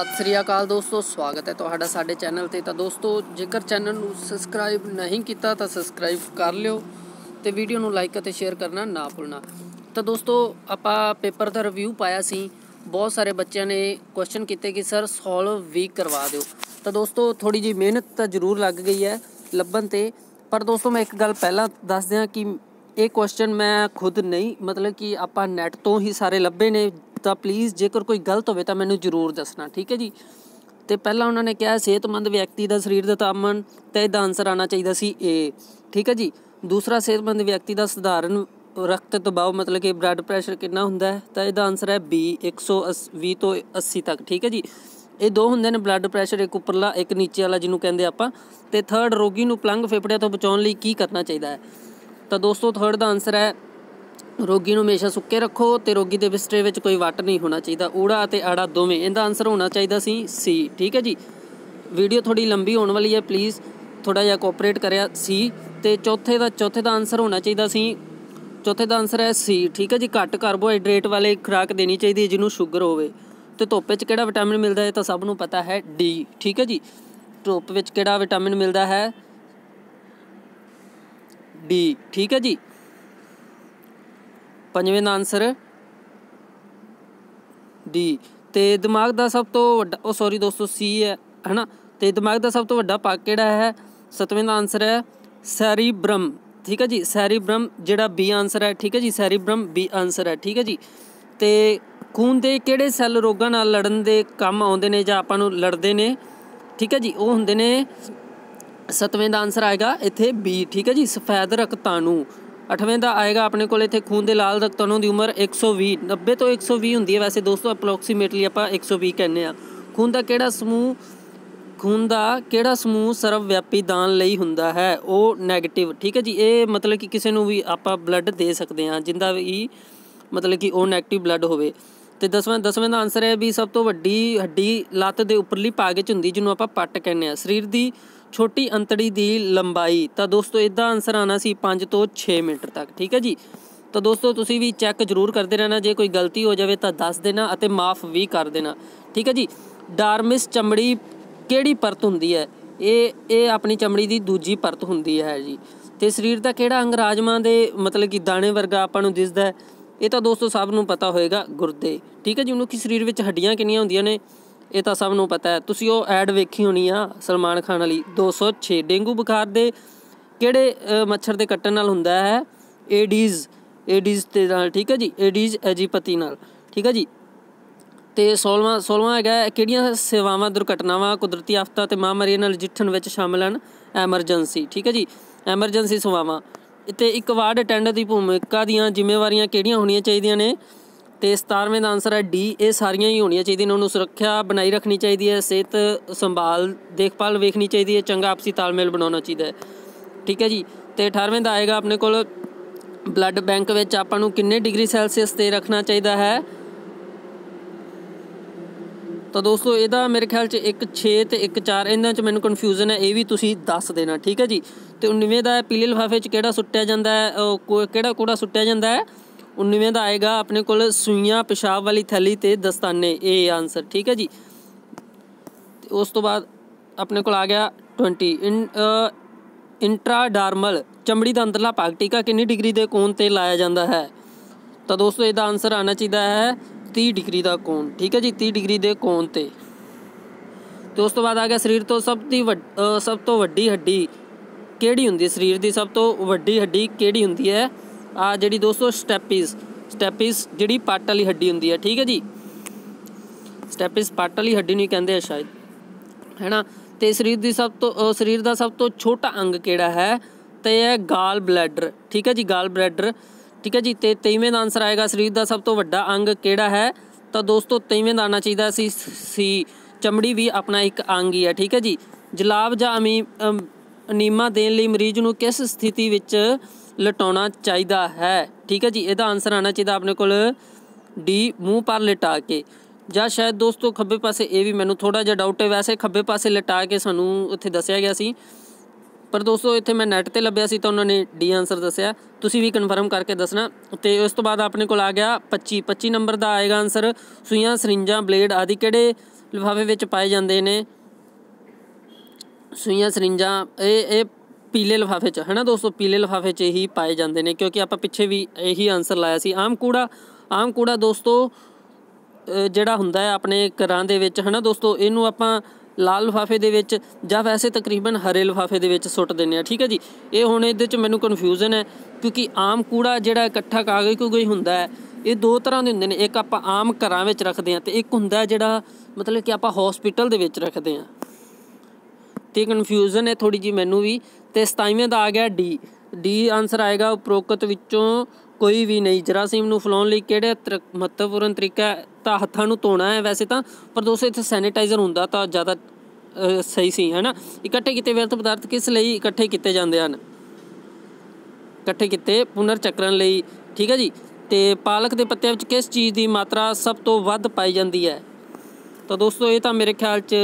ਸਤਿ ਸ੍ਰੀ ਅਕਾਲ ਦੋਸਤੋ, ਸਵਾਗਤ ਹੈ ਤੁਹਾਡਾ ਸਾਡੇ ਚੈਨਲ ਤੇ। ਤਾਂ ਦੋਸਤੋ, ਜੇਕਰ ਚੈਨਲ ਨੂੰ ਸਬਸਕ੍ਰਾਈਬ ਨਹੀਂ ਕੀਤਾ, ਤਾਂ ਸਬਸਕ੍ਰਾਈਬ ਕਰ ਲਿਓ ਤੇ ਵੀਡੀਓ ਨੂੰ ਲਾਈਕ ਅਤੇ ਸ਼ੇਅਰ ਕਰਨਾ ਨਾ ਭੁੱਲਣਾ। ਤਾਂ ਦੋਸਤੋ, ਆਪਾਂ ਪੇਪਰ ਦਾ ਰਿਵਿਊ ਪਾਇਆ ਸੀ। ਬਹੁਤ ਸਾਰੇ ਬੱਚਿਆਂ ਨੇ ਕੁਐਸਚਨ ਕੀਤੇ ਕਿ ਸਰ ਸੋਲਵ ਵੀ ਕਰਵਾ ਦਿਓ। ਤਾਂ ਦੋਸਤੋ ਥੋੜੀ ਜੀ ਮਿਹਨਤ ਤਾਂ ਜ਼ਰੂਰ ਲੱਗ ਗਈ ਹੈ ਲੱਭਣ ਤੇ। ਪਰ ਦੋਸਤੋ, ਮੈਂ ਇੱਕ ਗੱਲ ਪਹਿਲਾਂ ਦੱਸ ਦਿਆਂ ਕਿ ਇਹ ਕੁਐਸਚਨ ਮੈਂ ਖੁਦ ਨਹੀਂ, ਮਤਲਬ ਕਿ ਆਪਾਂ ਨੈਟ ਤੋਂ ਹੀ ਸਾਰੇ ਲੱਭੇ ਨੇ। ਤਾਂ ਪਲੀਜ਼ ਜੇਕਰ ਕੋਈ ਗਲਤ ਹੋਵੇ ਤਾਂ ਮੈਨੂੰ ਜ਼ਰੂਰ ਦੱਸਣਾ, ਠੀਕ ਹੈ ਜੀ? ਤੇ ਪਹਿਲਾਂ ਉਹਨਾਂ ਨੇ ਕਿਹਾ, ਸਿਹਤਮੰਦ ਵਿਅਕਤੀ ਦਾ ਸਰੀਰ ਦਾ ਤਾਪਮਾਨ ਤੇ ਇਹਦਾ ਆਨਸਰ ਆਣਾ ਚਾਹੀਦਾ ਸੀ ਏ ਠੀਕ ਹੈ ਜੀ? ਦੂਸਰਾ, ਸਿਹਤਮੰਦ ਵਿਅਕਤੀ ਦਾ ਸਧਾਰਨ ਰਕਤ ਦਬਾਅ, ਮਤਲਬ ਕਿ ਬਲੱਡ ਪ੍ਰੈਸ਼ਰ ਕਿੰਨਾ ਹੁੰਦਾ ਹੈ, ਤਾਂ ਇਹਦਾ ਆਨਸਰ ਹੈ ਬੀ 120 ਤੋਂ 80 ਤੱਕ, ਠੀਕ ਹੈ ਜੀ? ਇਹ ਦੋ ਹੁੰਦੇ ਨੇ ਬਲੱਡ ਪ੍ਰੈਸ਼ਰ ਇੱਕ ਉੱਪਰਲਾ, ਇੱਕ ਨੀਚੇ ਵਾਲਾ ਜਿਹਨੂੰ ਕਹਿੰਦੇ ਆਪਾਂ। ਤੇ ਥਰਡ ਰੋਗੀ ਨੂੰ ਪਲੰਗ ਫੇਫੜਿਆਂ ਤੋਂ ਬਚਾਉਣ ਲਈ ਕੀ ਕਰਨਾ ਚਾਹੀਦਾ ਹੈ? ਤਾਂ ਦੋਸਤੋ ਥਰਡ ਦਾ ਆਨਸਰ ਹੈ ਰੋਗੀ ਨੂੰ ਹਮੇਸ਼ਾ ਸੁੱਕੇ ਰੱਖੋ ਤੇ ਰੋਗੀ ਦੇ ਬਿਸਤਰੇ ਵਿੱਚ ਕੋਈ ਵੱਟ ਨਹੀਂ ਹੋਣਾ ਚਾਹੀਦਾ। ਊੜਾ ਅਤੇ ਆੜਾ ਦੋਵੇਂ ਇਹਦਾ ਆਨਸਰ ਹੋਣਾ ਚਾਹੀਦਾ ਸੀ ਸੀ ਠੀਕ ਹੈ ਜੀ? ਵੀਡੀਓ ਥੋੜੀ ਲੰਬੀ ਹੋਣ ਵਾਲੀ ਹੈ ਪਲੀਜ਼ ਥੋੜਾ ਜਿਹਾ ਕੋਆਪਰੇਟ ਕਰਿਆ ਸੀ ਤੇ ਚੌਥੇ ਦਾ ਚੌਥੇ ਦਾ ਆਨਸਰ ਹੋਣਾ ਚਾਹੀਦਾ ਸੀ। ਚੌਥੇ ਦਾ ਆਨਸਰ ਹੈ ਸੀ ਠੀਕ ਹੈ ਜੀ? ਘੱਟ ਕਾਰਬੋਹਾਈਡਰੇਟ ਵਾਲੇ ਖੁਰਾਕ ਦੇਣੀ ਚਾਹੀਦੀ ਹੈ ਜਿਹਨੂੰ ਸ਼ੂਗਰ ਹੋਵੇ। ਤੇ ਧੁੱਪ ਵਿੱਚ ਕਿਹੜਾ ਵਿਟਾਮਿਨ ਮਿਲਦਾ ਹੈ ਤਾਂ ਸਭ ਨੂੰ ਪਤਾ ਹੈ ਡੀ ਠੀਕ ਹੈ ਜੀ? ਧੁੱਪ ਵਿੱਚ ਕਿਹੜਾ ਵਿਟਾਮਿਨ ਮਿਲਦਾ ਹੈ? ਡੀ ਠੀਕ ਹੈ ਜੀ? ਪੰਜਵੇਂ ਦਾ ਆਨਸਰ ਡੀ ਤੇ ਦਿਮਾਗ ਦਾ ਸਭ ਤੋਂ ਵੱਡਾ, ਉਹ ਸੌਰੀ ਦੋਸਤੋ ਸੀ ਹੈ, ਹਨਾ? ਤੇ ਦਿਮਾਗ ਦਾ ਸਭ ਤੋਂ ਵੱਡਾ ਭਾਗ ਕਿਹੜਾ ਹੈ? ਸਤਵੇਂ ਦਾ ਆਨਸਰ ਹੈ ਸੈਰੀਬ੍ਰਮ ਠੀਕ ਹੈ ਜੀ? ਸੈਰੀਬ੍ਰਮ ਜਿਹੜਾ ਬੀ ਆਨਸਰ ਹੈ, ਠੀਕ ਹੈ ਜੀ? ਸੈਰੀਬ੍ਰਮ ਬੀ ਆਨਸਰ ਹੈ, ਠੀਕ ਹੈ ਜੀ? ਤੇ ਖੂਨ ਦੇ ਕਿਹੜੇ ਸੈੱਲ ਰੋਗਾਂ ਨਾਲ ਲੜਨ ਦੇ ਕੰਮ ਆਉਂਦੇ ਨੇ ਜਾਂ ਆਪਾਂ ਨੂੰ ਲੜਦੇ ਨੇ? ਠੀਕ ਹੈ ਜੀ? ਉਹ ਹੁੰਦੇ ਨੇ, ਸਤਵੇਂ ਦਾ ਆਨਸਰ ਆਏਗਾ ਇੱਥੇ ਬੀ ਠੀਕ ਹੈ ਜੀ? ਸਫੈਦ ਰਕਤਾਣੂ। ਅਠਵੇਂ ਦਾ ਆਏਗਾ ਆਪਣੇ ਕੋਲ ਇੱਥੇ ਖੂਨ ਦੇ ਲਾਲ ਰਕਤਾਣੂ ਦੀ ਉਮਰ 120 90 ਤੋਂ 120 ਹੁੰਦੀ ਹੈ। ਵੈਸੇ ਦੋਸਤੋ ਅਪਰੋਕਸੀਮੇਟਲੀ ਆਪਾਂ 120 ਕਹਿੰਦੇ ਆ ਖੂਨ ਦਾ ਕਿਹੜਾ ਸਮੂਹ, ਖੂਨ ਦਾ ਕਿਹੜਾ ਸਮੂਹ ਸਰਵ ਵਿਆਪੀ ਦਾਨ ਲਈ ਹੁੰਦਾ ਹੈ? ਉਹ 네ਗੇਟਿਵ ਠੀਕ ਹੈ ਜੀ? ਇਹ ਮਤਲਬ ਕਿ ਕਿਸੇ ਨੂੰ ਵੀ ਆਪਾਂ ਬਲੱਡ ਦੇ ਸਕਦੇ ਹਾਂ, ਜਿੰਦਾ ਵੀ ਮਤਲਬ ਕਿ ਉਹ 네ਗੇਟਿਵ ਬਲੱਡ ਹੋਵੇ। ਤੇ ਦਸਵਾਂ, ਦਸਵੇਂ ਦਾ ਆਨਸਰ ਹੈ ਵੀ ਸਭ ਤੋਂ ਵੱਡੀ ਹੱਡੀ ਲੱਤ ਦੇ ਉੱਪਰਲੀ ਭਾਗ ਚ ਹੁੰਦੀ, ਜਿਹਨੂੰ ਆਪਾਂ ਪੱਟ ਕਹਿੰਦੇ ਆ ਸਰੀਰ ਦੀ ਛੋਟੀ ਅੰਤੜੀ ਦੀ ਲੰਬਾਈ। ਤਾਂ ਦੋਸਤੋ, ਇਹਦਾ ਆਨਸਰ ਆਣਾ ਸੀ 5 ਤੋਂ 6 ਮੀਟਰ ਤੱਕ, ਠੀਕ ਹੈ ਜੀ? ਤਾਂ ਦੋਸਤੋ, ਤੁਸੀਂ ਵੀ ਚੈੱਕ ਜ਼ਰੂਰ ਕਰਦੇ ਰਹਿਣਾ। ਜੇ ਕੋਈ ਗਲਤੀ ਹੋ ਜਾਵੇ ਤਾਂ ਦੱਸ ਦੇਣਾ ਅਤੇ ਮਾਫ ਵੀ ਕਰ ਦੇਣਾ, ਠੀਕ ਹੈ ਜੀ? ਡਾਰਮਿਸ ਚਮੜੀ ਕਿਹੜੀ ਪਰਤ ਹੁੰਦੀ ਹੈ? ਇਹ ਇਹ ਆਪਣੀ ਚਮੜੀ ਦੀ ਦੂਜੀ ਪਰਤ ਹੁੰਦੀ ਹੈ ਜੀ। ਤੇ ਸਰੀਰ ਦਾ ਕਿਹੜਾ ਅੰਗ ਰਾਜਮਾਂ ਦੇ, ਮਤਲਬ ਕਿ ਦਾਣੇ ਵਰਗਾ ਆਪਾਂ ਨੂੰ ਦਿਸਦਾ ਹੈ? ਇਹ ਤਾਂ ਦੋਸਤੋ ਸਭ ਨੂੰ ਪਤਾ ਹੋਏਗਾ, ਗੁਰਦੇ, ਠੀਕ ਹੈ ਜੀ? ਉਹਨੂੰ ਕਿ ਸਰੀਰ ਵਿੱਚ ਹੱਡੀਆਂ ਕਿੰਨੀਆਂ ਹੁੰਦੀਆਂ ਨੇ? ਇਹ ਤਾਂ ਸਭ ਨੂੰ ਪਤਾ ਹੈ। ਤੁਸੀਂ ਉਹ ਐਡ ਵੇਖੀ ਹੋਣੀ ਆ ਸਲਮਾਨ ਖਾਨ ਵਾਲੀ 206 ਡੇਂਗੂ ਬੁਖਾਰ ਦੇ ਕਿਹੜੇ ਮੱਛਰ ਦੇ ਕੱਟਣ ਨਾਲ ਹੁੰਦਾ ਹੈ? ਏਡੀਜ਼ ਏਡੀਜ਼ ਤੇ ਨਾਲ, ਠੀਕ ਹੈ ਜੀ? ਏਡੀਜ਼ ਐਜੀਪਤੀ ਨਾਲ, ਠੀਕ ਹੈ ਜੀ? ਤੇ 16ਵਾਂ 16ਵਾਂ ਹੈਗਾ ਕਿਹੜੀਆਂ ਸੇਵਾਵਾਂ, ਦੁਰਘਟਨਾਵਾਂ, ਕੁਦਰਤੀ ਆਫਤਾਂ ਤੇ ਮਹਾਮਾਰੀਆਂ ਨਾਲ ਜਿੱਠਣ ਵਿੱਚ ਸ਼ਾਮਲ ਹਨ? ਐਮਰਜੈਂਸੀ ਠੀਕ ਹੈ ਜੀ? ਐਮਰਜੈਂਸੀ ਸੇਵਾਵਾਂ। ਤੇ ਇੱਕ ਵਾਰਡ ਅਟੈਂਡਰ ਦੀ ਭੂਮਿਕਾ ਦੀਆਂ ਜ਼ਿੰਮੇਵਾਰੀਆਂ ਕਿਹੜੀਆਂ ਹੋਣੀਆਂ ਚਾਹੀਦੀਆਂ ਨੇ? ਤੇ 17ਵੇਂ ਦਾ ਆਨਸਰ ਹੈ ਡੀ ਇਹ ਸਾਰੀਆਂ ਹੀ ਹੋਣੀਆਂ ਚਾਹੀਦੀਆਂ ਇਹਨਾਂ ਨੂੰ ਸੁਰੱਖਿਆ ਬਣਾਈ ਰੱਖਣੀ ਚਾਹੀਦੀ ਹੈ, ਸਿਹਤ ਸੰਭਾਲ, ਦੇਖਭਾਲ ਵੇਖਣੀ ਚਾਹੀਦੀ ਹੈ, ਚੰਗਾ ਆਪਸੀ ਤਾਲਮੇਲ ਬਣਾਉਣਾ ਚਾਹੀਦਾ ਹੈ। ਠੀਕ ਹੈ ਜੀ? ਤੇ 18ਵੇਂ ਦਾ ਆਏਗਾ ਆਪਣੇ ਕੋਲ ਬਲੱਡ ਬੈਂਕ ਵਿੱਚ ਆਪਾਂ ਨੂੰ ਕਿੰਨੇ ਡਿਗਰੀ ਸੈਲਸੀਅਸ ਤੇ ਰੱਖਣਾ ਚਾਹੀਦਾ ਹੈ? ਤਾਂ ਦੋਸਤੋ, ਇਹਦਾ ਮੇਰੇ ਖਿਆਲ 'ਚ 1 6 ਤੇ 1 4 ਇਹਨਾਂ 'ਚ ਮੈਨੂੰ ਕਨਫਿਊਜ਼ਨ ਹੈ, ਇਹ ਵੀ ਤੁਸੀਂ ਦੱਸ ਦੇਣਾ, ਠੀਕ ਹੈ ਜੀ? ਤੇ 19ਵੇਂ ਦਾ ਪੀਲੇ ਲਿਫਾਫੇ 'ਚ ਕਿਹੜਾ ਸੁੱਟਿਆ ਜਾਂਦਾ ਹੈ ਕਿਹੜਾ ਕੂੜਾ ਸੁੱਟਿਆ ਜਾਂਦਾ ਹੈ? 19ਵੇਂ ਦਾ ਆਏਗਾ। ਆਪਣੇ ਕੋਲ ਸੂਈਆਂ, ਪਿਸ਼ਾਬ ਵਾਲੀ ਥੈਲੀ ਤੇ ਦਸਤਾਨੇ। ਇਹ ਆਨਸਰ ਠੀਕ ਹੈ ਜੀ? ਉਸ ਤੋਂ ਬਾਅਦ ਆਪਣੇ ਕੋਲ ਆ ਗਿਆ 20 ਇੰਟਰਾਡਾਰਮਲ ਚਮੜੀ ਦਾ ਅੰਦਰਲਾ ਭਾਗ ਟੀਕਾ ਕਿੰਨੀ ਡਿਗਰੀ ਦੇ ਕੋਣ ਤੇ ਲਾਇਆ ਜਾਂਦਾ ਹੈ? ਤਾਂ ਦੋਸਤੋ, ਇਹਦਾ ਆਨਸਰ ਆਣਾ ਚਾਹੀਦਾ ਹੈ 30 ਡਿਗਰੀ ਦਾ ਕੋਣ, ਠੀਕ ਹੈ ਜੀ? 30 ਡਿਗਰੀ ਦੇ ਕੋਣ ਤੇ। ਤੇ ਉਸ ਤੋਂ ਬਾਅਦ ਆ ਗਿਆ ਸਰੀਰ ਤੋਂ ਸਭ ਦੀ ਸਭ ਤੋਂ ਵੱਡੀ ਹੱਡੀ। ਕਿਹੜੀ ਹੁੰਦੀ ਹੈ? ਸਰੀਰ ਦੀ ਸਭ ਤੋਂ ਵੱਡੀ ਹੱਡੀ ਕਿਹੜੀ ਹੁੰਦੀ ਹੈ? ਆ ਜਿਹੜੀ ਦੋਸਤੋ ਸਟੈਪਿਸ ਸਟੈਪਿਸ ਜਿਹੜੀ ਪੱਟ ਵਾਲੀ ਹੱਡੀ ਹੁੰਦੀ ਹੈ, ਠੀਕ ਹੈ ਜੀ? ਸਟੈਪਿਸ ਪੱਟ ਵਾਲੀ ਹੱਡੀ ਨੂੰ ਕਹਿੰਦੇ ਆ ਸ਼ਾਇਦ, ਹੈਨਾ? ਤੇ ਸਰੀਰ ਦੀ ਸਭ ਤੋਂ ਸਰੀਰ ਦਾ ਸਭ ਤੋਂ ਛੋਟਾ ਅੰਗ ਕਿਹੜਾ ਹੈ? ਤੇ ਇਹ ਗਾਲ ਬਲੈਡਰ ਠੀਕ ਹੈ ਜੀ ਗਾਲ ਬਲੈਡਰ ਠੀਕ ਹੈ ਜੀ? ਤੇ 23ਵੇਂ ਦਾ ਆਨਸਰ ਆਏਗਾ, ਸਰੀਰ ਦਾ ਸਭ ਤੋਂ ਵੱਡਾ ਅੰਗ ਕਿਹੜਾ ਹੈ? ਤਾਂ ਦੋਸਤੋ 23ਵੇਂ ਦਾ ਆਣਾ ਚਾਹੀਦਾ ਸੀ ਸੀ ਚਮੜੀ ਵੀ ਆਪਣਾ ਇੱਕ ਅੰਗ ਹੀ ਹੈ, ਠੀਕ ਹੈ ਜੀ? ਜਲਾਬ ਜਾਂ ਅਮੀ, ਅਨੀਮਾ ਦੇਣ ਲਈ ਮਰੀਜ਼ ਨੂੰ ਕਿਸ ਸਥਿਤੀ ਵਿੱਚ ਲਟਾਉਣਾ ਚਾਹੀਦਾ ਹੈ। ਠੀਕ ਹੈ ਜੀ, ਇਹਦਾ ਆਨਸਰ ਆਣਾ ਚਾਹੀਦਾ ਆਪਣੇ ਕੋਲ। ਡੀ ਮੂੰਹ ਪਰ ਲਟਾ ਕੇ। ਜਾਂ ਸ਼ਾਇਦ ਦੋਸਤੋ, ਖੱਬੇ ਪਾਸੇ ਇਹ ਵੀ ਮੈਨੂੰ ਥੋੜਾ ਜਿਹਾ ਡਾਊਟ ਹੈ। ਵੈਸੇ ਖੱਬੇ ਪਾਸੇ ਲਟਾ ਕੇ ਸਾਨੂੰ ਉੱਥੇ ਦੱਸਿਆ ਗਿਆ ਸੀ। ਪਰ ਦੋਸਤੋ, ਇੱਥੇ ਮੈਂ ਨੈਟ ਤੇ ਲੱਭਿਆ ਸੀ ਤਾਂ ਉਹਨਾਂ ਨੇ ਡੀ ਆਨਸਰ ਦੱਸਿਆ। ਤੁਸੀਂ ਵੀ ਕਨਫਰਮ ਕਰਕੇ ਦੱਸਣਾ। ਤੇ ਉਸ ਤੋਂ ਬਾਅਦ ਆਪਣੇ ਕੋਲ ਆ ਗਿਆ 25 25 ਨੰਬਰ ਦਾ ਆਏਗਾ ਆਨਸਰ ਸੂਈਆਂ, ਸਰਿੰਜਾਂ ਬਲੇਡ ਆਦਿ ਕਿਹੜੇ ਲਿਫਾਫੇ ਵਿੱਚ ਪਾਏ ਜਾਂਦੇ ਨੇ? ਸੂਈਆਂ, ਸਰਿੰਜਾਂ, ਇਹ ਇਹ ਪੀਲੇ ਲਿਫਾਫੇ 'ਚ, ਹੈਨਾ ਦੋਸਤੋ? ਪੀਲੇ ਲਿਫਾਫੇ 'ਚ ਹੀ ਪਾਏ ਜਾਂਦੇ ਨੇ, ਕਿਉਂਕਿ ਆਪਾਂ ਪਿੱਛੇ ਵੀ ਇਹੀ ਆਨਸਰ ਲਾਇਆ ਸੀ। ਆਮ ਕੂੜਾ ਆਮ ਕੂੜਾ ਦੋਸਤੋ ਜਿਹੜਾ ਹੁੰਦਾ ਹੈ ਆਪਣੇ ਘਰਾਂ ਦੇ ਵਿੱਚ, ਹੈਨਾ ਦੋਸਤੋ? ਇਹਨੂੰ ਆਪਾਂ ਲਾਲ ਲਿਫਾਫੇ ਦੇ ਵਿੱਚ ਜਾਂ ਵੈਸੇ ਤਕਰੀਬਨ ਹਰੇ ਲਿਫਾਫੇ ਦੇ ਵਿੱਚ ਸੁੱਟ ਦਿੰਨੇ ਆ ਠੀਕ ਹੈ ਜੀ? ਇਹ ਹੁਣ ਇਹਦੇ 'ਚ ਮੈਨੂੰ ਕਨਫਿਊਜ਼ਨ ਹੈ, ਕਿਉਂਕਿ ਆਮ ਕੂੜਾ ਜਿਹੜਾ ਇਕੱਠਾ ਕਾਗਜ਼ ਕੋਈ ਹੁੰਦਾ ਹੈ, ਇਹ ਦੋ ਤਰ੍ਹਾਂ ਦੇ ਹੁੰਦੇ ਨੇ। ਇੱਕ ਆਪਾਂ ਆਮ ਘਰਾਂ ਵਿੱਚ ਰੱਖਦੇ ਆ ਤੇ ਇੱਕ ਹੁੰਦਾ ਜਿਹੜਾ ਮਤਲਬ ਕਿ ਆਪਾਂ ਹਸਪੀਟਲ ਦੇ ਵਿੱਚ ਰੱਖਦੇ ਆ ਤੇ ਕਨਫਿਊਜ਼ਨ ਹੈ ਥੋੜੀ ਜੀ ਮੈਨੂੰ ਵੀ, ਤੇ 27ਵੇਂ ਦਾ ਆ ਗਿਆ ਡੀ ਡੀ ਆਨਸਰ ਆਏਗਾ ਉਪਰੋਕਤ ਵਿੱਚੋਂ ਕੋਈ ਵੀ ਨਹੀਂ। ਜਰਾਸੀਮ ਨੂੰ ਫਲਾਉਣ ਲਈ ਕਿਹੜੇ ਮਹੱਤਵਪੂਰਨ ਤਰੀਕਾ ਤਾਂ ਹੱਥਾਂ ਨੂੰ ਧੋਣਾ ਹੈ ਵੈਸੇ ਤਾਂ, ਪਰ ਦੋਸਤੋ ਇੱਥੇ ਸੈਨੀਟਾਈਜ਼ਰ ਹੁੰਦਾ ਤਾਂ ਜ਼ਿਆਦਾ ਸਹੀ ਸੀ, ਹੈ ਨਾ? ਇਕੱਠੇ ਕੀਤੇ ਵਿਅਰਥ ਪਦਾਰਥ ਕਿਸ ਲਈ ਇਕੱਠੇ ਕੀਤੇ ਜਾਂਦੇ ਹਨ? ਇਕੱਠੇ ਕੀਤੇ ਪੁਨਰ ਚੱਕਰਨ ਲਈ, ਠੀਕ ਹੈ ਜੀ? ਤੇ ਪਾਲਕ ਦੇ ਪੱਤਿਆਂ ਵਿੱਚ ਕਿਸ ਚੀਜ਼ ਦੀ ਮਾਤਰਾ ਸਭ ਤੋਂ ਵੱਧ ਪਾਈ ਜਾਂਦੀ ਹੈ? ਤਾਂ ਦੋਸਤੋ ਇਹ ਤਾਂ ਮੇਰੇ ਖਿਆਲ 'ਚ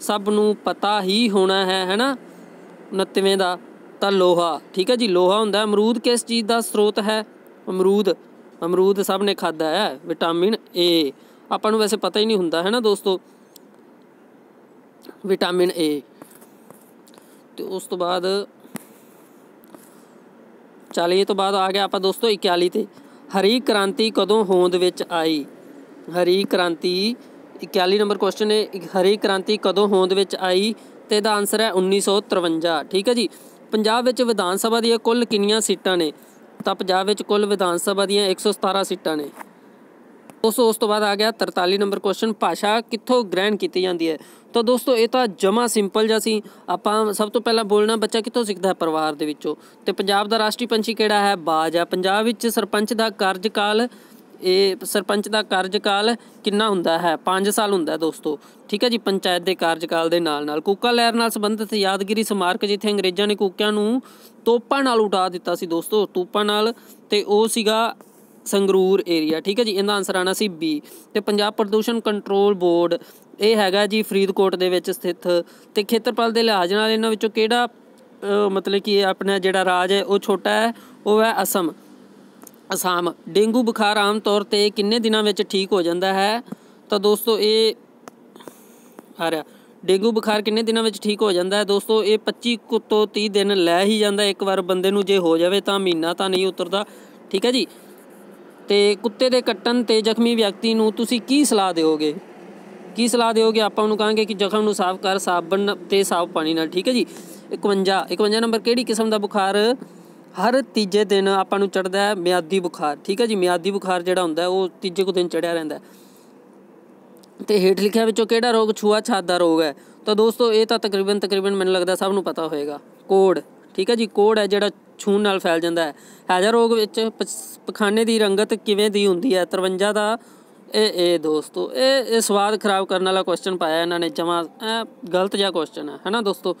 ਸਭ ਨੂੰ ਪਤਾ ਹੀ ਹੋਣਾ ਹੈ, ਹੈਨਾ? 29ਵੇਂ ਦਾ ਤਾਂ ਲੋਹਾ, ਠੀਕ ਹੈ ਜੀ? ਲੋਹਾ ਹੁੰਦਾ ਅਮਰੂਦ ਕਿਸ ਚੀਜ਼ ਦਾ ਸਰੋਤ ਹੈ? ਅਮਰੂਦ। ਅਮਰੂਦ ਸਭ ਨੇ ਖਾਦਾ ਹੈ, ਵਿਟਾਮਿਨ ਏ ਆਪਾਂ ਨੂੰ ਵੈਸੇ ਪਤਾ ਹੀ ਨਹੀਂ ਹੁੰਦਾ ਹੈ ਨਾ ਦੋਸਤੋ? ਵਿਟਾਮਿਨ ਏ ਤੇ ਉਸ ਤੋਂ ਬਾਅਦ 40 ਤੋਂ ਬਾਅਦ ਆ ਗਿਆ ਆਪਾਂ ਦੋਸਤੋ 41 ਤੇ। ਹਰੀ ਕ੍ਰਾਂਤੀ ਕਦੋਂ ਹੋਂਦ ਵਿੱਚ ਆਈ? ਹਰੀ ਕ੍ਰਾਂਤੀ 41 ਨੰਬਰ ਕੁਐਸਚਨ ਹੈ ਹਰੀ ਕ੍ਰਾਂਤੀ ਕਦੋਂ ਹੋਂਦ ਵਿੱਚ ਆਈ ਤੇ ਇਹਦਾ ਆਨਸਰ ਹੈ 1953 ਠੀਕ ਹੈ ਜੀ? ਪੰਜਾਬ ਵਿੱਚ ਵਿਧਾਨ ਸਭਾ ਦੀਆਂ ਕੁੱਲ ਕਿੰਨੀਆਂ ਸੀਟਾਂ ਨੇ? ਤਾਂ ਪੰਜਾਬ ਵਿੱਚ ਕੁੱਲ ਵਿਧਾਨ ਸਭਾ ਦੀਆਂ 117 ਸੀਟਾਂ ਨੇ। ਦੋਸਤੋ ਉਸ ਤੋਂ ਬਾਅਦ ਆ ਗਿਆ 43 ਨੰਬਰ ਕੁਐਸਚਨ ਭਾਸ਼ਾ ਕਿੱਥੋਂ ਗ੍ਰਹਿਣ ਕੀਤੀ ਜਾਂਦੀ ਹੈ? ਤਾਂ ਦੋਸਤੋ, ਇਹ ਤਾਂ ਜਮਾ ਸਿੰਪਲ ਜਿਹਾ ਸੀ। ਆਪਾਂ ਸਭ ਤੋਂ ਪਹਿਲਾਂ ਬੋਲਣਾ, ਬੱਚਾ ਕਿੱਥੋਂ ਸਿੱਖਦਾ ਹੈ ਪਰਿਵਾਰ ਦੇ ਵਿੱਚੋਂ? ਤੇ ਪੰਜਾਬ ਦਾ ਰਾਸ਼ਟਰੀ ਪੰਛੀ ਕਿਹੜਾ ਹੈ? ਬਾਜ ਹੈ। ਪੰਜਾਬ ਵਿੱਚ ਸਰਪੰਚ ਦਾ ਕਾਰਜਕਾਲ ਇਹ ਸਰਪੰਚ ਦਾ ਕਾਰਜਕਾਲ ਕਿੰਨਾ ਹੁੰਦਾ ਹੈ? 5 ਸਾਲ ਹੁੰਦਾ ਦੋਸਤੋ। ਠੀਕ ਹੈ ਜੀ, ਪੰਚਾਇਤ ਦੇ ਕਾਰਜਕਾਲ ਦੇ ਨਾਲ ਨਾਲ। ਕੂਕਾ ਲਹਿਰ ਨਾਲ ਸੰਬੰਧਿਤ ਯਾਦਗਿਰੀ ਸਮਾਰਕ ਜਿੱਥੇ ਅੰਗਰੇਜ਼ਾਂ ਨੇ ਕੂਕਿਆਂ ਨੂੰ ਤੋਪਾਂ ਨਾਲ ਉਡਾ ਦਿੱਤਾ ਸੀ ਦੋਸਤੋ। ਤੋਪਾਂ ਨਾਲ ਤੇ ਉਹ ਸੀਗਾ ਸੰਗਰੂਰ ਏਰੀਆ। ਠੀਕ ਹੈ ਜੀ, ਇਹਦਾ ਆਨਸਰ ਆਣਾ ਸੀ ਬੀ ਤੇ ਪੰਜਾਬ ਪ੍ਰਦੂਸ਼ਣ ਕੰਟਰੋਲ ਬੋਰਡ, ਇਹ ਹੈਗਾ ਜੀ ਫਰੀਦਕੋਟ ਦੇ ਵਿੱਚ ਸਥਿਤ। ਤੇ ਖੇਤਰਪਾਲ ਦੇ ਲਿਹਾਜ਼ ਨਾਲ ਇਹਨਾਂ ਵਿੱਚੋਂ ਕਿਹੜਾ ਮਤਲਬ ਕਿ ਆਪਣਾ ਜਿਹੜਾ ਰਾਜ ਹੈ, ਉਹ ਛੋਟਾ ਹੈ, ਉਹ ਹੈ ਅਸਮ। ਅਸਾਮ। ਡੇਂਗੂ ਬੁਖਾਰ ਆਮ ਤੌਰ ਤੇ ਕਿੰਨੇ ਦਿਨਾਂ ਵਿੱਚ ਠੀਕ ਹੋ ਜਾਂਦਾ ਹੈ? ਤਾਂ ਦੋਸਤੋ, ਇਹ ਆ ਰਿਹਾ। ਡੇਂਗੂ ਬੁਖਾਰ ਕਿੰਨੇ ਦਿਨਾਂ ਵਿੱਚ ਠੀਕ ਹੋ ਜਾਂਦਾ ਹੈ? ਦੋਸਤੋ, ਇਹ 25 ਤੋਂ 30 ਦਿਨ ਲੈ ਹੀ ਜਾਂਦਾ ਇੱਕ ਵਾਰ ਬੰਦੇ ਨੂੰ ਜੇ ਹੋ ਜਾਵੇ ਤਾਂ ਮਹੀਨਾ ਤਾਂ ਨਹੀਂ ਉਤਰਦਾ। ਠੀਕ ਹੈ ਜੀ? ਤੇ ਕੁੱਤੇ ਦੇ ਕੱਟਣ ਤੇ ਜ਼ਖਮੀ ਵਿਅਕਤੀ ਨੂੰ ਤੁਸੀਂ ਕੀ ਸਲਾਹ ਦਿਓਗੇ? ਕੀ ਸਲਾਹ ਦਿਓਗੇ? ਆਪਾਂ ਉਹਨੂੰ ਕਹਾਂਗੇ ਕਿ ਜ਼ਖਮ ਨੂੰ ਸਾਫ਼ ਕਰ, ਸਾਬਣ ਤੇ ਸਾਫ਼ ਪਾਣੀ ਨਾਲ। ਠੀਕ ਹੈ ਜੀ? 51 51 ਨੰਬਰ ਕਿਹੜੀ ਕਿਸਮ ਦਾ ਬੁਖਾਰ? ਹਰ ਤੀਜੇ ਦਿਨ ਆਪਾਂ ਨੂੰ ਚੜਦਾ ਹੈ ਮਿਆਦੀ ਬੁਖਾਰ, ਠੀਕ ਹੈ ਜੀ? ਮਿਆਦੀ ਬੁਖਾਰ ਜਿਹੜਾ ਹੁੰਦਾ ਉਹ ਤੀਜੇ ਕੁ ਦਿਨ ਚੜਿਆ ਰਹਿੰਦਾ ਤੇ ਹੇਠ ਲਿਖਿਆ ਵਿੱਚੋਂ ਕਿਹੜਾ ਰੋਗ ਛੂਆ? ਛਾਤ ਦਾ ਰੋਗ ਹੈ। ਤਾਂ ਦੋਸਤੋ, ਇਹ ਤਾਂ ਤਕਰੀਬਨ ਤਕਰੀਬਨ ਮੈਨੂੰ ਲੱਗਦਾ ਸਭ ਨੂੰ ਪਤਾ ਹੋਏਗਾ। ਕੋੜ, ਠੀਕ ਹੈ ਜੀ? ਕੋੜ ਹੈ ਜਿਹੜਾ ਛੂਣ ਨਾਲ ਫੈਲ ਜਾਂਦਾ ਹੈ। ਹੈਜਾ ਰੋਗ ਵਿੱਚ ਪਖਾਨੇ ਦੀ ਰੰਗਤ ਕਿਵੇਂ ਦੀ ਹੁੰਦੀ ਹੈ? 53 ਦਾ, ਇਹ ਇਹ ਦੋਸਤੋ, ਇਹ ਇਹ ਸਵਾਦ ਖਰਾਬ ਕਰਨ ਵਾਲਾ ਕੁਐਸਚਨ ਪਾਇਆ ਇਹਨਾਂ ਨੇ, ਜਮਾ ਗਲਤ ਜਿਹਾ ਕੁਐਸਚਨ ਹੈ। ਹੈਨਾ ਦੋਸਤੋ?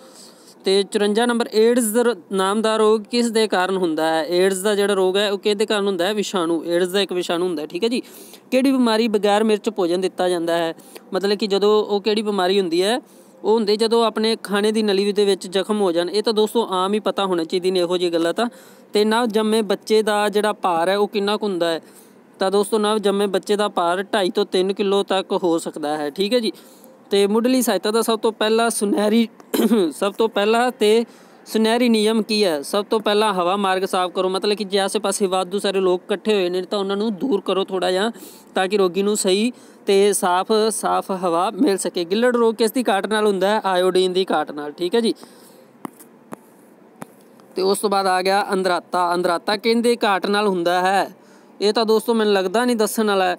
ਤੇ 54 ਨੰਬਰ ਏਡਜ਼ ਦਾ ਨਾਮ ਦਾ ਰੋਗ ਕਿਸ ਦੇ ਕਾਰਨ ਹੁੰਦਾ ਹੈ? ਏਡਜ਼ ਦਾ ਜਿਹੜਾ ਰੋਗ ਹੈ, ਉਹ ਕਿਹਦੇ ਕਾਰਨ ਹੁੰਦਾ ਹੈ? ਵਿਸ਼ਾਣੂ। ਏਡਜ਼ ਦਾ ਇੱਕ ਵਿਸ਼ਾਣੂ ਹੁੰਦਾ ਹੈ, ਠੀਕ ਹੈ ਜੀ? ਕਿਹੜੀ ਬਿਮਾਰੀ ਬਗੈਰ ਮਿਰਚ ਭੋਜਨ ਦਿੱਤਾ ਜਾਂਦਾ ਹੈ? ਮਤਲਬ ਕਿ ਜਦੋਂ ਉਹ ਕਿਹੜੀ ਬਿਮਾਰੀ ਹੁੰਦੀ ਹੈ, ਉਹ ਹੁੰਦੇ ਜਦੋਂ ਆਪਣੇ ਖਾਣੇ ਦੀ ਨਲੀ ਦੇ ਵਿੱਚ ਜ਼ਖਮ ਹੋ ਜਾਣ। ਇਹ ਤਾਂ ਦੋਸਤੋ ਆਮ ਹੀ ਪਤਾ ਹੋਣਾ ਚਾਹੀਦੀ ਨੇ ਇਹੋ ਜਿਹੀ ਗੱਲਾਂ ਤਾਂ। ਤੇ ਨਵ ਜੰਮੇ ਬੱਚੇ ਦਾ ਜਿਹੜਾ ਭਾਰ ਹੈ, ਉਹ ਕਿੰਨਾ ਕੁ ਹੁੰਦਾ ਹੈ? ਤਾਂ ਦੋਸਤੋ ਨਵ ਜੰਮੇ ਬੱਚੇ ਦਾ ਭਾਰ 2.5 ਤੋਂ 3 ਕਿਲੋ ਤੱਕ ਹੋ ਸਕਦਾ ਹੈ, ਠੀਕ ਹੈ ਜੀ? ਤੇ ਮੁੱਢਲੀ ਸਹਾਇਤਾ ਦਾ ਸਭ ਤੋਂ ਪਹਿਲਾ ਸੁਨਹਿਰੀ ਸਭ ਤੋਂ ਪਹਿਲਾ ਤੇ ਸੁਨਹਿਰੀ ਨਿਯਮ ਕੀ ਹੈ? ਸਭ ਤੋਂ ਪਹਿਲਾਂ ਹਵਾ ਮਾਰਗ ਸਾਫ਼ ਕਰੋ। ਮਤਲਬ ਕਿ ਜੇ ਆਸੇ-ਪਾਸੇ ਵਾਧੂ ਸਾਰੇ ਲੋਕ ਇਕੱਠੇ ਹੋਏ ਨੇ ਤਾਂ ਉਹਨਾਂ ਨੂੰ ਦੂਰ ਕਰੋ ਥੋੜਾ ਜਿਹਾ, ਤਾਂ ਕਿ ਰੋਗੀ ਨੂੰ ਸਹੀ ਤੇ ਸਾਫ਼ ਸਾਫ਼ ਹਵਾ ਮਿਲ ਸਕੇ। ਗਿੱਲੜ ਰੋਗ ਕਿਸ ਦੀ ਘਾਟ ਨਾਲ ਹੁੰਦਾ ਹੈ? ਆਇਓਡੀਨ ਦੀ ਘਾਟ ਨਾਲ। ਠੀਕ ਹੈ ਜੀ? ਤੇ ਉਸ ਤੋਂ ਬਾਅਦ ਆ ਗਿਆ ਅੰਦਰਾਤਾ ਅੰਦਰਾਤਾ ਕਹਿੰਦੇ ਘਾਟ ਨਾਲ ਹੁੰਦਾ ਹੈ? ਇਹ ਤਾਂ ਦੋਸਤੋ ਮੈਨੂੰ ਲੱਗਦਾ ਨਹੀਂ ਦੱਸਣ ਵਾਲਾ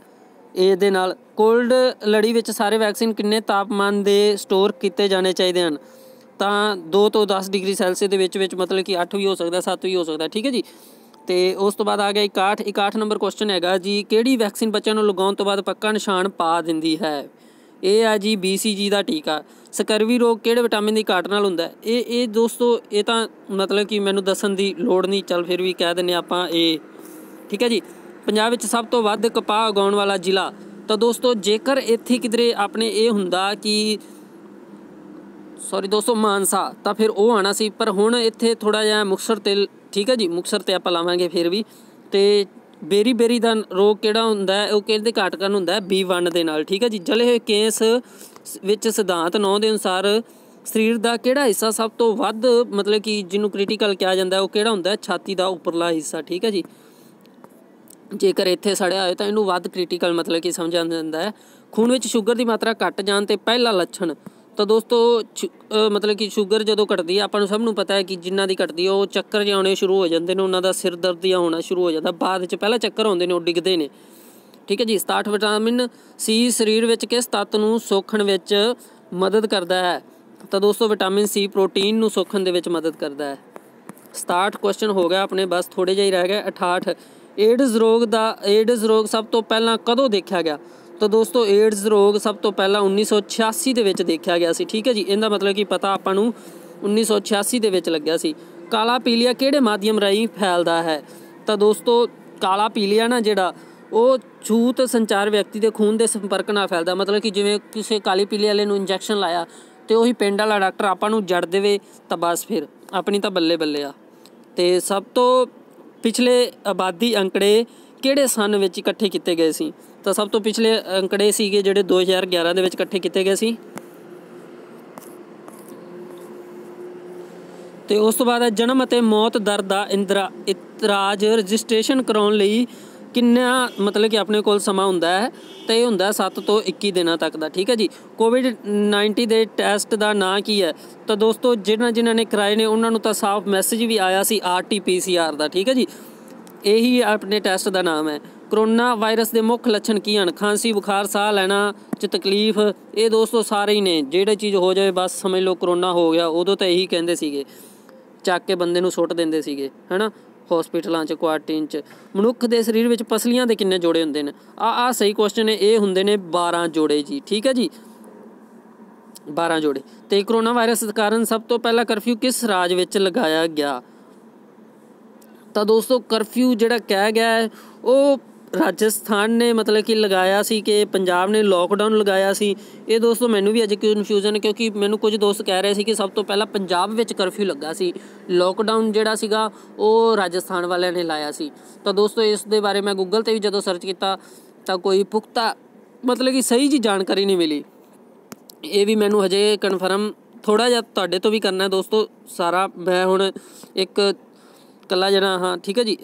ਇਹਦੇ ਨਾਲ ਕੋਲਡ ਲੜੀ ਵਿੱਚ ਸਾਰੇ ਵੈਕਸੀਨ ਕਿੰਨੇ ਤਾਪਮਾਨ ਦੇ ਸਟੋਰ ਕੀਤੇ ਜਾਣੇ ਚਾਹੀਦੇ ਹਨ? ਤਾਂ 2 ਤੋਂ 10 ਡਿਗਰੀ ਸੈਲਸੀਅਸ ਦੇ ਵਿੱਚ ਵਿੱਚ ਮਤਲਬ ਕਿ 8 ਵੀ ਹੋ ਸਕਦਾ 7 ਵੀ ਹੋ ਸਕਦਾ, ਠੀਕ ਹੈ ਜੀ? ਤੇ ਉਸ ਤੋਂ ਬਾਅਦ ਆ ਗਿਆ 61 61 ਨੰਬਰ ਕੁਐਸਚਨ ਹੈਗਾ ਜੀ, ਕਿਹੜੀ ਵੈਕਸੀਨ ਬੱਚਿਆਂ ਨੂੰ ਲਗਾਉਣ ਤੋਂ ਬਾਅਦ ਪੱਕਾ ਨਿਸ਼ਾਨ ਪਾ ਦਿੰਦੀ ਹੈ? ਇਹ ਆ ਜੀ BCG ਦਾ ਟੀਕਾ। ਸਕਰਵੀ ਰੋਗ ਕਿਹੜੇ ਵਿਟਾਮਿਨ ਦੀ ਘਾਟ ਨਾਲ ਹੁੰਦਾ? ਇਹ ਇਹ ਦੋਸਤੋ, ਇਹ ਤਾਂ ਮਤਲਬ ਕਿ ਮੈਨੂੰ ਦੱਸਣ ਦੀ ਲੋੜ ਨਹੀਂ, ਚੱਲ ਫਿਰ ਵੀ ਕਹਿ ਦਿੰਨੇ ਆਪਾਂ ਇਹ, ਠੀਕ ਹੈ ਜੀ? ਪੰਜਾਬ ਵਿੱਚ ਸਭ ਤੋਂ ਵੱਧ ਕਪਾਹ ਉਗਾਉਣ ਵਾਲਾ ਜ਼ਿਲ੍ਹਾ। ਤਾਂ ਦੋਸਤੋ, ਜੇਕਰ ਇੱਥੇ ਕਿਧਰੇ ਆਪਣੇ ਇਹ ਹੁੰਦਾ ਕਿ ਸੌਰੀ ਦੋਸਤੋ, ਮਾਨਸਾ, ਤਾਂ ਫਿਰ ਉਹ ਆਣਾ ਸੀ। ਪਰ ਹੁਣ ਇੱਥੇ ਥੋੜਾ ਜਿਹਾ ਮੁਕਸਰ ਤੇ, ਠੀਕ ਹੈ ਜੀ ਮੁਕਸਰ ਤੇ ਆਪਾਂ ਲਾਵਾਂਗੇ ਫਿਰ ਵੀ। ਤੇ ਬੇਰੀ ਬੇਰੀ ਦਾ ਰੋਗ ਕਿਹੜਾ ਹੁੰਦਾ ਹੈ? ਉਹ ਕਿਹਦੇ ਘਾਟ ਕਰਨ ਹੁੰਦਾ ਹੈ? B1 ਦੇ ਨਾਲ, ਠੀਕ ਹੈ ਜੀ। ਜਲੇ ਹੋਏ ਕੇਸ ਵਿੱਚ ਸਿਧਾਂਤ 9 ਦੇ ਅਨੁਸਾਰ ਸਰੀਰ ਦਾ ਕਿਹੜਾ ਹਿੱਸਾ ਸਭ ਤੋਂ ਵੱਧ, ਮਤਲਬ ਕਿ ਜਿਹਨੂੰ ਕ੍ਰਿਟੀਕਲ ਕਿਹਾ ਜਾਂਦਾ ਉਹ ਕਿਹੜਾ ਹੁੰਦਾ ਹੈ? ਛਾਤੀ ਦਾ ਉੱਪਰਲਾ ਹਿੱਸਾ, ਠੀਕ ਹੈ ਜੀ। ਜੇਕਰ ਇੱਥੇ ਸੜਿਆ ਹੋਏ ਤਾਂ ਇਹਨੂੰ ਵੱਧ ਕ੍ਰਿਟੀਕਲ ਮਤਲਬ ਕਿ ਸਮਝਿਆ ਜਾਂਦਾ ਹੈ। ਖੂਨ ਵਿੱਚ ਸ਼ੂਗਰ ਦੀ ਮਾਤਰਾ ਘਟ ਜਾਣ ਤੇ ਪਹਿਲਾ ਲੱਛਣ। ਤਾਂ ਦੋਸਤੋ ਮਤਲਬ ਕਿ ਸ਼ੂਗਰ ਜਦੋਂ ਘਟਦੀ ਹੈ ਆਪਾਂ ਨੂੰ ਸਭ ਨੂੰ ਪਤਾ ਹੈ ਕਿ ਜਿੰਨਾਂ ਦੀ ਘਟਦੀ ਹੈ ਉਹ ਚੱਕਰ ਜਿਆਉਣੇ ਸ਼ੁਰੂ ਹੋ ਜਾਂਦੇ ਨੇ, ਉਹਨਾਂ ਦਾ ਸਿਰ ਦਰਦ ਜਾਂ ਹੋਣਾ ਸ਼ੁਰੂ ਹੋ ਜਾਂਦਾ। ਬਾਅਦ ਵਿੱਚ ਪਹਿਲਾ ਚੱਕਰ ਆਉਂਦੇ ਨੇ, ਉਹ ਡਿੱਗਦੇ ਨੇ। ਠੀਕ ਹੈ ਜੀ 67 ਵਿਟਾਮਿਨ ਸੀ ਸਰੀਰ ਵਿੱਚ ਕਿਸ ਤੱਤ ਨੂੰ ਸੋਖਣ ਵਿੱਚ ਮਦਦ ਕਰਦਾ ਹੈ? ਤਾਂ ਦੋਸਤੋ, ਵਿਟਾਮਿਨ ਸੀ ਪ੍ਰੋਟੀਨ ਨੂੰ ਸੋਖਣ ਦੇ ਵਿੱਚ ਮਦਦ ਕਰਦਾ ਹੈ। 67 ਕੁਐਸਚਨ ਹੋ ਗਿਆ ਆਪਣੇ, ਬਸ ਥੋੜੇ ਜਿਹਾ ਹੀ ਰਹਿ ਗਏ 68 ਏਡਜ਼ ਰੋਗ ਦਾ, ਏਡਜ਼ ਰੋਗ ਸਭ ਤੋਂ ਪਹਿਲਾਂ ਕਦੋਂ ਦੇਖਿਆ ਗਿਆ? ਤਾਂ ਦੋਸਤੋ, ਏਡਜ਼ ਰੋਗ ਸਭ ਤੋਂ ਪਹਿਲਾਂ 1986 ਦੇ ਵਿੱਚ ਦੇਖਿਆ ਗਿਆ ਸੀ, ਠੀਕ ਹੈ ਜੀ? ਇਹਦਾ ਮਤਲਬ ਕਿ ਪਤਾ ਆਪਾਂ ਨੂੰ 1986 ਦੇ ਵਿੱਚ ਲੱਗਿਆ ਸੀ। ਕਾਲਾ ਪੀਲੀਆ ਕਿਹੜੇ ਮਾਧਿਅਮ ਰਾਹੀਂ ਫੈਲਦਾ ਹੈ? ਤਾਂ ਦੋਸਤੋ, ਕਾਲਾ ਪੀਲੀਆ ਨਾ ਜਿਹੜਾ, ਉਹ ਛੂਤ ਸੰਚਾਰ ਵਿਅਕਤੀ ਦੇ ਖੂਨ ਦੇ ਸੰਪਰਕ ਨਾਲ ਫੈਲਦਾ। ਮਤਲਬ ਕਿ ਜਿਵੇਂ ਕਿਸੇ ਕਾਲੀ ਪੀਲੀ ਵਾਲੇ ਨੂੰ ਇੰਜੈਕਸ਼ਨ ਲਾਇਆ, ਤੇ ਉਹੀ ਪਿੰਡ ਵਾਲਾ ਡਾਕਟਰ ਆਪਾਂ ਨੂੰ ਜੜ ਦੇਵੇ, ਤਾਂ ਬਸ ਫਿਰ, ਆਪਣੀ ਤਾਂ ਬੱਲੇ ਬੱਲੇ ਆ। ਤੇ ਸਭ ਤੋਂ ਪਿਛਲੇ ਆਬਾਦੀ ਅੰਕੜੇ ਕਿਹੜੇ ਸਨ ਵਿੱਚ ਇਕੱਠੇ ਕੀਤੇ ਗਏ ਸੀ? ਤਾਂ ਸਭ ਤੋਂ ਪਿਛਲੇ ਅੰਕੜੇ ਸੀਗੇ ਜਿਹੜੇ 2011 ਦੇ ਵਿੱਚ ਇਕੱਠੇ ਕੀਤੇ ਗਏ ਸੀ। ਤੇ ਉਸ ਤੋਂ ਬਾਅਦ ਜਨਮ ਅਤੇ ਮੌਤ ਦਰ ਦਾ ਇੰਦਰਾ ਇਤਰਾਜ ਰਜਿਸਟ੍ਰੇਸ਼ਨ ਕਰਾਉਣ ਲਈ ਕਿੰਨਾ ਮਤਲਬ ਕਿ ਆਪਣੇ ਕੋਲ ਸਮਾਂ ਹੁੰਦਾ ਹੈ? ਤੇ ਇਹ ਹੁੰਦਾ 7 ਤੋਂ 21 ਦਿਨਾਂ ਤੱਕ ਦਾ, ਠੀਕ ਹੈ ਜੀ? ਕੋਵਿਡ 19 ਦੇ ਟੈਸਟ ਦਾ ਨਾਂ ਕੀ ਹੈ? ਤਾਂ ਦੋਸਤੋ, ਜਿਨ੍ਹਾਂ ਜਿਨ੍ਹਾਂ ਨੇ ਕਰਾਏ ਨੇ, ਉਹਨਾਂ ਨੂੰ ਤਾਂ ਸਾਫ਼ ਮੈਸੇਜ ਵੀ ਆਇਆ ਸੀ ਆਰਟੀਪੀਸੀਆਰ ਦਾ, ਠੀਕ ਹੈ ਜੀ? ਇਹੀ ਆਪਣੇ ਟੈਸਟ ਦਾ ਨਾਮ ਹੈ। ਕਰੋਨਾ ਵਾਇਰਸ ਦੇ ਮੁੱਖ ਲੱਛਣ ਕੀ ਹਨ? ਖਾਂਸੀ, ਬੁਖਾਰ, ਸਾਹ ਲੈਣਾ, ਚ ਤਕਲੀਫ, ਇਹ ਦੋਸਤੋ ਸਾਰੇ ਹੀ ਨੇ। ਜਿਹੜੇ ਚੀਜ਼ ਹੋ ਜਾਵੇ, ਬਸ ਸਮਝ ਲਓ ਕਰੋਨਾ ਹੋ ਗਿਆ, ਉਦੋਂ ਤਾਂ ਇਹੀ ਕਹਿੰਦੇ ਸੀਗੇ। ਚੱਕ ਕੇ ਬੰਦੇ ਨੂੰ ਸੁੱਟ ਦਿੰਦੇ ਸੀਗੇ, ਹੈਨਾ? ਹਸਪੀਟਲਾਂ 'ਚ ਕੁਆਰਟੀਨ 'ਚ। ਮਨੁੱਖ ਦੇ ਸਰੀਰ ਵਿੱਚ ਪਸਲੀਆਂ ਦੇ ਕਿੰਨੇ ਜੋੜੇ ਹੁੰਦੇ ਨੇ। ਆ ਆ ਸਹੀ ਕੁਐਸਚਨ ਹੈ ਇਹ ਹੁੰਦੇ ਨੇ 12 ਜੋੜੇ ਜੀ। ਠੀਕ ਹੈ ਜੀ? 12 ਜੋੜੇ। ਤੇ ਕਰੋਨਾ ਵਾਇਰਸ ਕਾਰਨ ਸਭ ਤੋਂ ਪਹਿਲਾ ਕਰਫਿਊ ਕਿਸ ਰਾਜ ਵਿੱਚ ਲਗਾਇਆ ਗਿਆ? ਤਾਂ ਦੋਸਤੋ, ਕਰਫਿਊ ਜਿਹੜਾ ਕਹਿ ਗਿਆ ਉਹ ਰਾਜਸਥਾਨ ਨੇ ਮਤਲਬ ਕਿ ਲਗਾਇਆ ਸੀ ਕਿ ਪੰਜਾਬ ਨੇ ਲੋਕਡਾਊਨ ਲਗਾਇਆ ਸੀ। ਇਹ ਦੋਸਤੋ ਮੈਨੂੰ ਵੀ ਅੱਜ ਕਨਫਿਊਜ਼ਨ ਕਿਉਂਕਿ ਮੈਨੂੰ ਕੁਝ ਦੋਸਤ ਕਹਿ ਰਹੇ ਸੀ ਕਿ ਸਭ ਤੋਂ ਪਹਿਲਾਂ ਪੰਜਾਬ ਵਿੱਚ ਕਰਫਿਊ ਲੱਗਾ ਸੀ। ਲੋਕਡਾਊਨ ਜਿਹੜਾ ਸੀਗਾ, ਉਹ ਰਾਜਸਥਾਨ ਵਾਲਿਆਂ ਨੇ ਲਾਇਆ ਸੀ। ਤਾਂ ਦੋਸਤੋ ਇਸ ਦੇ ਬਾਰੇ ਮੈਂ ਗੂਗਲ ਤੇ ਵੀ ਜਦੋਂ ਸਰਚ ਕੀਤਾ, ਤਾਂ ਕੋਈ ਪੁਖਤਾ ਮਤਲਬ ਕਿ ਸਹੀ ਜੀ ਜਾਣਕਾਰੀ ਨਹੀਂ ਮਿਲੀ। ਇਹ ਵੀ ਮੈਨੂੰ ਹਜੇ ਕਨਫਰਮ ਥੋੜਾ ਜਿਹਾ ਤੁਹਾਡੇ ਤੋਂ ਵੀ ਕਰਨਾ ਦੋਸਤੋ। ਸਾਰਾ ਮੈਂ ਹੁਣ ਇੱਕ ਇਕੱਲਾ ਜਣਾ, ਹਾਂ, ਠੀਕ ਹੈ ਜੀ।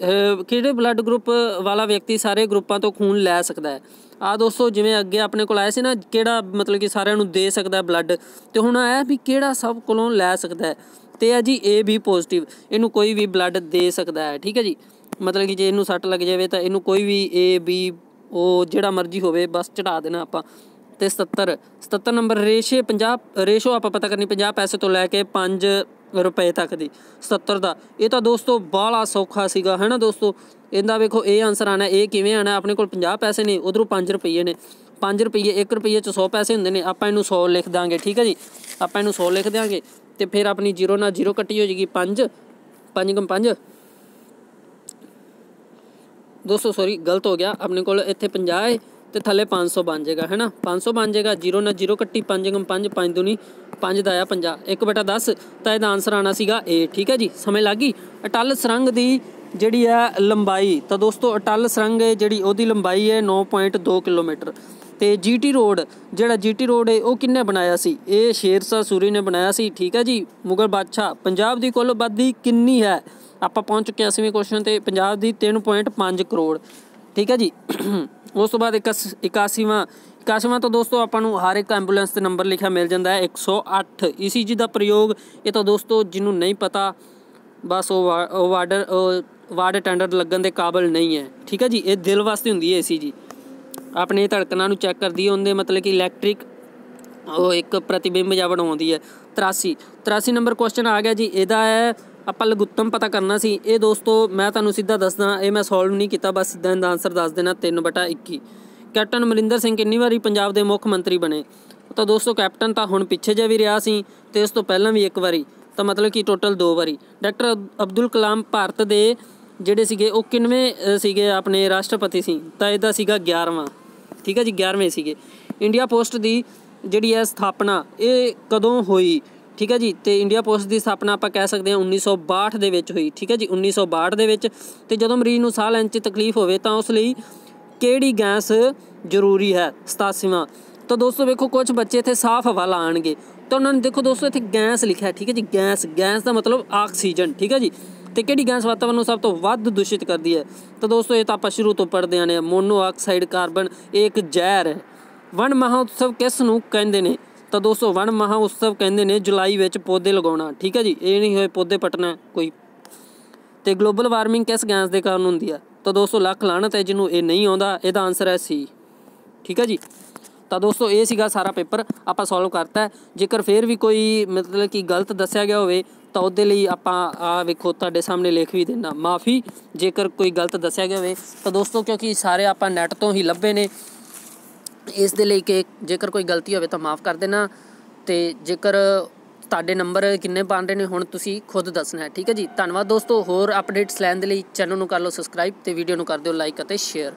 ਕਿਹੜੇ ਬਲੱਡ ਗਰੁੱਪ ਵਾਲਾ ਵਿਅਕਤੀ ਸਾਰੇ ਗਰੁੱਪਾਂ ਤੋਂ ਖੂਨ ਲੈ ਸਕਦਾ ਹੈ? ਆ ਦੋਸਤੋ, ਜਿਵੇਂ ਅੱਗੇ ਆਪਣੇ ਕੋਲ ਆਇਆ ਸੀ ਨਾ, ਕਿਹੜਾ ਮਤਲਬ ਕਿ ਸਾਰਿਆਂ ਨੂੰ ਦੇ ਸਕਦਾ ਬਲੱਡ ਤੇ ਹੁਣ ਆਇਆ ਵੀ ਕਿਹੜਾ ਸਭ ਕੋਲੋਂ ਲੈ ਸਕਦਾ ਹੈ? ਤੇ ਆ ਜੀ ਏ ਬੀ ਪੋਜ਼ਿਟਿਵ ਇਹਨੂੰ ਕੋਈ ਵੀ ਬਲੱਡ ਦੇ ਸਕਦਾ ਹੈ, ਠੀਕ ਹੈ ਜੀ? ਮਤਲਬ ਕਿ ਜੇ ਇਹਨੂੰ ਸੱਟ ਲੱਗ ਜਾਵੇ ਤਾਂ ਇਹਨੂੰ ਕੋਈ ਵੀ ਏ ਬੀ ਉਹ ਜਿਹੜਾ ਮਰਜ਼ੀ ਹੋਵੇ, ਬਸ ਚੜਾ ਦੇਣਾ ਆਪਾਂ। ਤੇ 77 77 ਨੰਬਰ ਰੇਸ਼ੇ 50 ਰੇਸ਼ੋ ਆਪਾਂ ਪਤਾ ਕਰਨੀ 50 ਪੈਸੇ ਤੋਂ ਲੈ ਕੇ 5 ਰੁਪਏ ਤੱਕ ਦੀ 70 ਦਾ। ਇਹ ਤਾਂ ਦੋਸਤੋ ਬਾਲਾ ਸੌਖਾ ਸੀਗਾ ਹੈ ਨਾ ਦੋਸਤੋ? ਇਹਦਾ ਵੇਖੋ, ਇਹ ਆਨਸਰ ਆਣਾ ਇਹ ਕਿਵੇਂ ਆਣਾ ਆਪਣੇ ਕੋਲ 50 ਪੈਸੇ ਨੇ, ਉਧਰੋਂ 5 ਰੁਪਏ ਨੇ। 5 ਰੁਪਏ 1 ਰੁਪਏ ਚ 100 ਪੈਸੇ ਹੁੰਦੇ ਨੇ, ਆਪਾਂ ਇਹਨੂੰ 100 ਲਿਖ ਦਾਂਗੇ, ਠੀਕ ਹੈ ਜੀ? ਆਪਾਂ ਇਹਨੂੰ 100 ਲਿਖ ਦਿਆਂਗੇ ਤੇ ਫਿਰ ਆਪਣੀ 0 ਨਾਲ 0 ਕੱਟੀ ਹੋ ਜੇਗੀ 5 5 ਕਮ 5 ਦੋਸਤੋ ਸੌਰੀ ਗਲਤ ਹੋ ਗਿਆ, ਆਪਣੇ ਕੋਲ ਇੱਥੇ 50 ਹੈ ਤੇ ਥੱਲੇ 500 ਬਣ ਜਾਏਗਾ ਹੈਨਾ 500 ਬਣ ਜਾਏਗਾ 0 ਨਾਲ 0 ਕੱਟੀ 5 ਗਮ 5 5 ਦੁਨੀ 5 ਦਾ ਆ 50 1 ਬਟਾ 10 ਤਾਂ ਇਹਦਾ ਆਨਸਰ ਆਣਾ ਸੀਗਾ A, ਠੀਕ ਹੈ ਜੀ? ਸਮਝ ਲੱਗ ਗਈ? ਅਟਲ ਸਰੰਗ ਦੀ ਜਿਹੜੀ ਹੈ ਲੰਬਾਈ, ਤਾਂ ਦੋਸਤੋ ਅਟਲ ਸਰੰਗ ਹੈ ਜਿਹੜੀ ਉਹਦੀ ਲੰਬਾਈ ਹੈ 9.2 ਕਿਲੋਮੀਟਰ। ਤੇ ਜੀਟੀ ਰੋਡ ਜਿਹੜਾ ਜੀਟੀ ਰੋਡ ਹੈ, ਉਹ ਕਿੰਨੇ ਬਣਾਇਆ ਸੀ? ਇਹ ਸ਼ੇਰਸ਼ਾਹ ਸੂਰੀ ਨੇ ਬਣਾਇਆ ਸੀ, ਠੀਕ ਹੈ ਜੀ? ਮੁਗਲ ਬਾਦਸ਼ਾਹ, ਪੰਜਾਬ ਦੀ ਕੁੱਲ ਆਬਾਦੀ ਕਿੰਨੀ ਹੈ? ਆਪਾਂ ਪਹੁੰਚ ਚੁੱਕੇ ਹਾਂ 80ਵੇਂ ਕੁਐਸਚਨ ਤੇ, ਪੰਜਾਬ ਦੀ 3.5 ਕਰੋੜ। ਠੀਕ ਹੈ ਜੀ। ਉਸ ਤੋਂ ਬਾਅਦ 81ਵਾਂ 81ਵਾਂ ਤੋਂ ਦੋਸਤੋ ਆਪਾਂ ਨੂੰ ਹਰ ਇੱਕ ਐਂਬੂਲੈਂਸ ਤੇ ਨੰਬਰ ਲਿਖਿਆ ਮਿਲ ਜਾਂਦਾ ਹੈ 108 ਈਸੀਜੀ ਦਾ ਪ੍ਰਯੋਗ, ਇਹ ਤਾਂ ਦੋਸਤੋ ਜਿਹਨੂੰ ਨਹੀਂ ਪਤਾ, ਬਸ ਉਹ ਉਹ ਵਾਰਡਰ ਵਾਰਡ ਅਟੈਂਡਰ ਲੱਗਣ ਦੇ ਕਾਬਲ ਨਹੀਂ ਹੈ। ਠੀਕ ਹੈ ਜੀ, ਇਹ ਦਿਲ ਵਾਸਤੇ ਹੁੰਦੀ ਹੈ ਈਸੀਜੀ ਆਪਣੇ ਧੜਕਣਾਂ ਨੂੰ ਚੈੱਕ ਕਰਦੀ ਹੈ, ਉਹਦੇ ਮਤਲਬ ਕਿ ਇਲੈਕਟ੍ਰਿਕ ਉਹ ਇੱਕ ਪ੍ਰਤੀਬਿੰਬ ਜਾਂ ਬਣਾਉਂਦੀ ਹੈ 83 83 ਨੰਬਰ ਕੁਐਸਚਨ ਆ ਗਿਆ ਜੀ, ਇਹਦਾ ਹੈ ਆਪਾਂ ਲਘੁੱਤਮ ਪਤਾ ਕਰਨਾ ਸੀ। ਇਹ ਦੋਸਤੋ, ਮੈਂ ਤੁਹਾਨੂੰ ਸਿੱਧਾ ਦੱਸਦਾ, ਇਹ ਮੈਂ ਸੋਲਵ ਨਹੀਂ ਕੀਤਾ, ਬਸ ਸਿੱਧਾ ਇਹਦਾ ਆਨਸਰ ਦੱਸ ਦੇਣਾ 3/21 ਕੈਪਟਨ ਅਮਰਿੰਦਰ ਸਿੰਘ ਕਿੰਨੀ ਵਾਰੀ ਪੰਜਾਬ ਦੇ ਮੁੱਖ ਮੰਤਰੀ ਬਣੇ? ਤਾਂ ਦੋਸਤੋ, ਕੈਪਟਨ ਤਾਂ ਹੁਣ ਪਿੱਛੇ ਜੇ ਵੀ ਰਿਹਾ ਸੀ, ਤੇ ਇਸ ਤੋਂ ਪਹਿਲਾਂ ਵੀ ਇੱਕ ਵਾਰੀ। ਤਾਂ ਮਤਲਬ ਕਿ ਟੋਟਲ ਦੋ ਵਾਰੀ। ਡਾਕਟਰ ਅਬਦੁਲ ਕਲਾਮ ਭਾਰਤ ਦੇ ਜਿਹੜੇ ਸੀਗੇ, ਉਹ ਕਿੰਨਵੇਂ ਸੀਗੇ ਆਪਣੇ ਰਾਸ਼ਟਰਪਤੀ ਸੀ? ਤਾਂ ਇਹਦਾ ਸੀਗਾ 11ਵਾਂ ਠੀਕ ਹੈ ਜੀ 11ਵੇਂ ਸੀਗੇ। ਇੰਡੀਆ ਪੋਸਟ ਦੀ ਜਿਹੜੀ ਹੈ ਸਥਾਪਨਾ, ਇਹ ਕਦੋਂ ਹੋਈ? ਠੀਕ ਹੈ ਜੀ, ਤੇ ਇੰਡੀਆ ਪੋਸਟ ਦੀ ਸਥਾਪਨਾ ਆਪਾਂ ਕਹਿ ਸਕਦੇ ਹਾਂ 1962 ਦੇ ਵਿੱਚ ਹੋਈ, ਠੀਕ ਹੈ ਜੀ 1962 ਦੇ ਵਿੱਚ, ਤੇ ਜਦੋਂ ਮਰੀਜ਼ ਨੂੰ ਸਾਹ ਲੈਣ 'ਚ ਤਕਲੀਫ ਹੋਵੇ ਤਾਂ ਉਸ ਲਈ ਕਿਹੜੀ ਗੈਸ ਜ਼ਰੂਰੀ ਹੈ? 87ਵਾਂ ਤਾਂ ਦੋਸਤੋ ਵੇਖੋ ਕੁਝ ਬੱਚੇ ਇੱਥੇ ਸਾਫ਼ ਹਵਾ ਲਾਣਗੇ ਤਾਂ ਉਹਨਾਂ ਨੇ ਦੇਖੋ ਦੋਸਤੋ ਇੱਥੇ ਗੈਸ ਲਿਖਿਆ, ਠੀਕ ਹੈ ਜੀ, ਗੈਸ ਗੈਸ ਦਾ ਮਤਲਬ ਆਕਸੀਜਨ, ਠੀਕ ਹੈ ਜੀ, ਤੇ ਕਿਹੜੀ ਗੈਸ ਵਾਤਾਵਰਨ ਨੂੰ ਸਭ ਤੋਂ ਵੱਧ ਦੂਸ਼ਿਤ ਕਰਦੀ ਹੈ? ਤਾਂ ਦੋਸਤੋ ਇਹ ਤਾਂ ਆਪਾਂ ਸ਼ੁਰੂ ਤੋਂ ਪੜ੍ਹਦੇ ਆਨੇ ਮੋਨੋ ਆਕਸਾਈਡ ਕਾਰਬਨ ਇਹ ਇੱਕ ਜ਼ਹਿਰ ਹੈ। ਵਣ ਮਹਾਉਤਸਵ ਕਿਸ ਨੂੰ ਕਹਿੰਦੇ ਨੇ? ਤਾਂ ਦੋਸਤੋ, ਵਣ ਮਹਾਉਤਸਵ ਕਹਿੰਦੇ ਨੇ ਜੁਲਾਈ ਵਿੱਚ ਪੌਦੇ ਲਗਾਉਣਾ। ਠੀਕ ਹੈ ਜੀ? ਇਹ ਨਹੀਂ ਹੋਏ ਪੌਦੇ ਪਟਣਾ ਕੋਈ। ਤੇ ਗਲੋਬਲ ਵਾਰਮਿੰਗ ਕਿਸ ਗੈਸ ਦੇ ਕਾਰਨ ਹੁੰਦੀ ਹੈ ਤਾਂ ਦੋਸਤੋ, ਲੱਖ ਲਾਣਤ ਹੈ, ਜਿਹਨੂੰ ਇਹ ਨਹੀਂ ਆਉਂਦਾ ਇਹਦਾ ਆਨਸਰ ਹੈ ਸੀ ਠੀਕ ਹੈ ਜੀ? ਤਾਂ ਦੋਸਤੋ, ਇਹ ਸੀਗਾ ਸਾਰਾ ਪੇਪਰ, ਆਪਾਂ ਸੋਲਵ ਕਰਤਾ ਜੇਕਰ ਫੇਰ ਵੀ ਕੋਈ ਮਤਲਬ ਕਿ ਗਲਤ ਦੱਸਿਆ ਗਿਆ ਹੋਵੇ, ਤਾਂ ਉਹਦੇ ਲਈ ਆਪਾਂ ਆ ਵੇਖੋ, ਤੁਹਾਡੇ ਸਾਹਮਣੇ ਲਿਖ ਵੀ ਦੇਣਾ ਮਾਫੀ, ਜੇਕਰ ਕੋਈ ਗਲਤ ਦੱਸਿਆ ਗਿਆ ਹੋਵੇ, ਤਾਂ ਦੋਸਤੋ, ਕਿਉਂਕਿ ਸਾਰੇ ਆਪਾਂ ਨੈਟ ਤੋਂ ਹੀ ਲੱਭੇ ਨੇ ਇਸ ਦੇ ਲਈ ਕਿ ਜੇਕਰ ਕੋਈ ਗਲਤੀ ਹੋਵੇ ਤਾਂ ਮਾਫ ਕਰ ਦੇਣਾ ਤੇ ਜੇਕਰ ਤੁਹਾਡੇ ਨੰਬਰ ਕਿੰਨੇ ਪਾਉਂਦੇ ਨੇ ਹੁਣ ਤੁਸੀਂ ਖੁਦ ਦੱਸਣਾ ਹੈ, ਠੀਕ ਹੈ ਜੀ? ਧੰਨਵਾਦ ਦੋਸਤੋ, ਹੋਰ ਅਪਡੇਟਸ ਲੈਣ ਦੇ ਲਈ ਚੈਨਲ ਨੂੰ ਕਰ ਲਓ ਸਬਸਕ੍ਰਾਈਬ ਤੇ ਵੀਡੀਓ ਨੂੰ ਕਰ ਦਿਓ ਲਾਈਕ ਅਤੇ ਸ਼ੇਅਰ